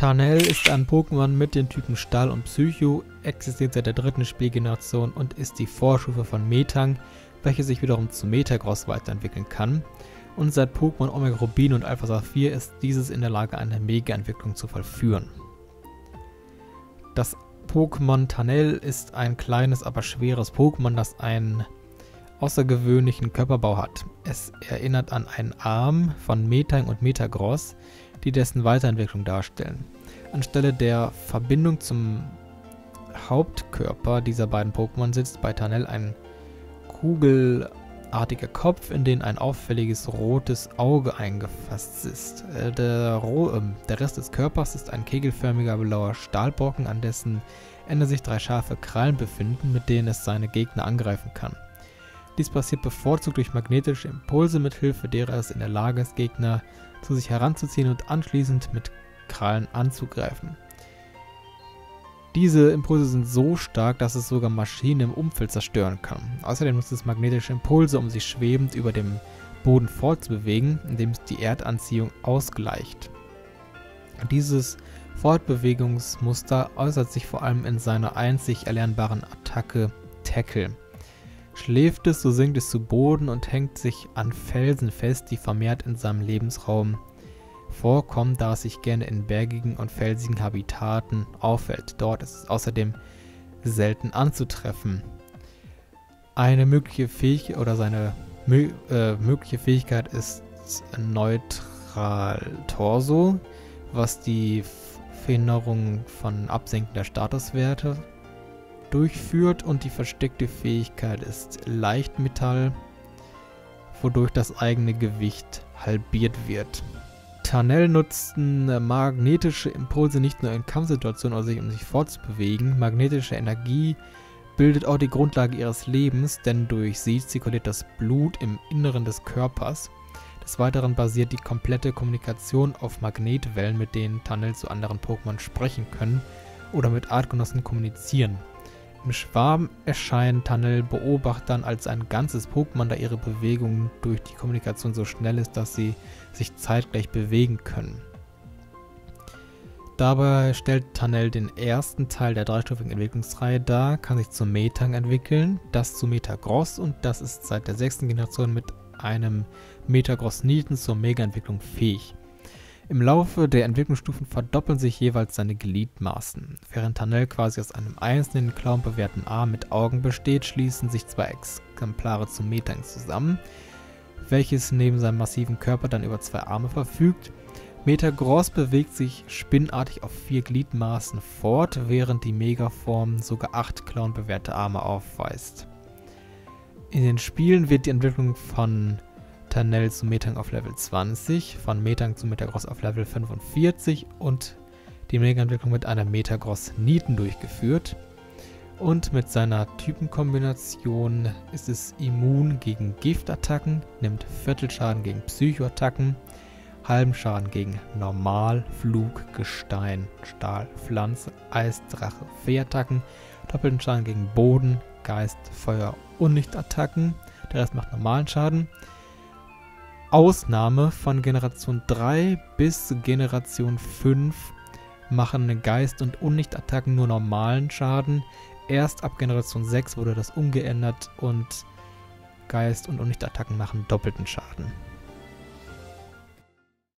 Tarnell ist ein Pokémon mit den Typen Stahl und Psycho, existiert seit der dritten Spielgeneration und ist die Vorstufe von Metang, welche sich wiederum zu Metagross weiterentwickeln kann. Und seit Pokémon Omega Rubin und Alpha Saphir ist dieses in der Lage, eine Mega-Entwicklung zu vollführen. Das Pokémon Tanel ist ein kleines, aber schweres Pokémon, das einen außergewöhnlichen Körperbau hat. Es erinnert an einen Arm von Metang und Metagross, die dessen Weiterentwicklung darstellen. Anstelle der Verbindung zum Hauptkörper dieser beiden Pokémon sitzt bei Tanel ein kugelartiger Kopf, in den ein auffälliges rotes Auge eingefasst ist. Äh, der, ähm, der, Rest des Körpers ist ein kegelförmiger blauer Stahlbrocken, an dessen Ende sich drei scharfe Krallen befinden, mit denen es seine Gegner angreifen kann. Dies passiert bevorzugt durch magnetische Impulse, mithilfe derer es in der Lage ist, Gegner zu sich heranzuziehen und anschließend mit Krallen anzugreifen. Diese Impulse sind so stark, dass es sogar Maschinen im Umfeld zerstören kann. Außerdem nutzt es magnetische Impulse, um sich schwebend über dem Boden fortzubewegen, indem es die Erdanziehung ausgleicht. Dieses Fortbewegungsmuster äußert sich vor allem in seiner einzig erlernbaren Attacke Tackle. Schläft es, so sinkt es zu Boden und hängt sich an Felsen fest, die vermehrt in seinem Lebensraum vorkommen, da es sich gerne in bergigen und felsigen Habitaten aufhält. Dort ist es außerdem selten anzutreffen. Eine mögliche Fähigkeit oder seine mö äh, mögliche Fähigkeit ist Neutral Torso, was die Verhinderung von Absenken der Statuswerte durchführt und die versteckte Fähigkeit ist Leichtmetall, wodurch das eigene Gewicht halbiert wird. Tarnell nutzten magnetische Impulse nicht nur in Kampfsituationen, also um sich fortzubewegen. Magnetische Energie bildet auch die Grundlage ihres Lebens, denn durch sie zirkuliert das Blut im Inneren des Körpers. Des Weiteren basiert die komplette Kommunikation auf Magnetwellen, mit denen Tunnel zu anderen Pokémon sprechen können oder mit Artgenossen kommunizieren. Im Schwarm erscheinen Tunnel-Beobachtern als ein ganzes Pokémon, da ihre Bewegung durch die Kommunikation so schnell ist, dass sie sich zeitgleich bewegen können. Dabei stellt Tunnel den ersten Teil der dreistufigen Entwicklungsreihe dar, kann sich zum Metang entwickeln, das zu Metagross und das ist seit der sechsten Generation mit einem Metagross Nieten zur Mega-Entwicklung fähig. Im Laufe der Entwicklungsstufen verdoppeln sich jeweils seine Gliedmaßen. Während Tanel quasi aus einem einzelnen Clown bewährten Arm mit Augen besteht, schließen sich zwei Exemplare zum Metang zusammen, welches neben seinem massiven Körper dann über zwei Arme verfügt. Metagross bewegt sich spinnartig auf vier Gliedmaßen fort, während die Megaform sogar acht Clown bewährte Arme aufweist. In den Spielen wird die Entwicklung von Tanel zu Metang auf Level 20, von Metang zu Metagross auf Level 45 und die Mega-Entwicklung mit einer Metagross Nieten durchgeführt. Und mit seiner Typenkombination ist es immun gegen Giftattacken, nimmt Viertelschaden gegen Psychoattacken, halben Schaden gegen Normal, Flug, Gestein, Stahl, Pflanze, Eis, Drache, Fee-Attacken, doppelten Schaden gegen Boden, Geist, Feuer und Nicht-Attacken. Der Rest macht normalen Schaden. Ausnahme von Generation 3 bis Generation 5 machen Geist- und Unlichtattacken nur normalen Schaden. Erst ab Generation 6 wurde das umgeändert und Geist- und Unlichtattacken machen doppelten Schaden.